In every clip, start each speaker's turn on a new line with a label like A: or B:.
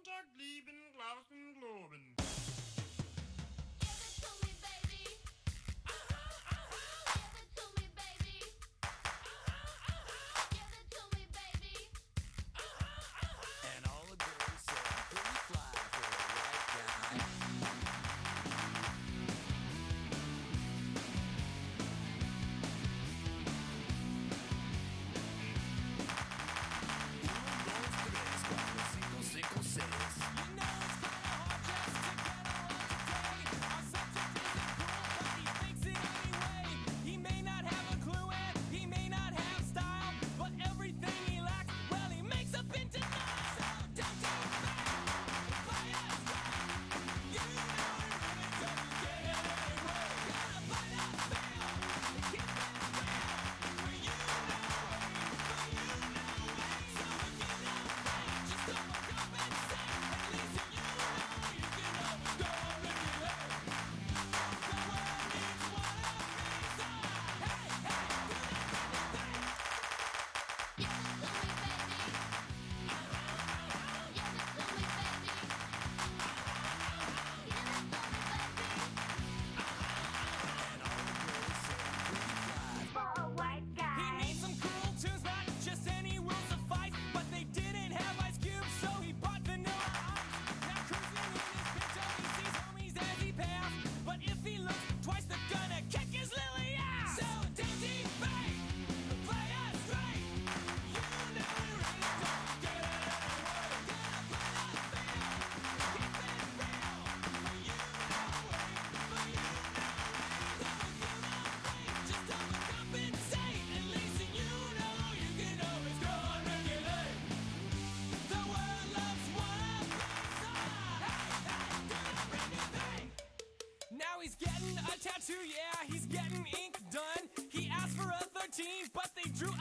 A: Montag lieben Glauben globen.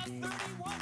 B: 31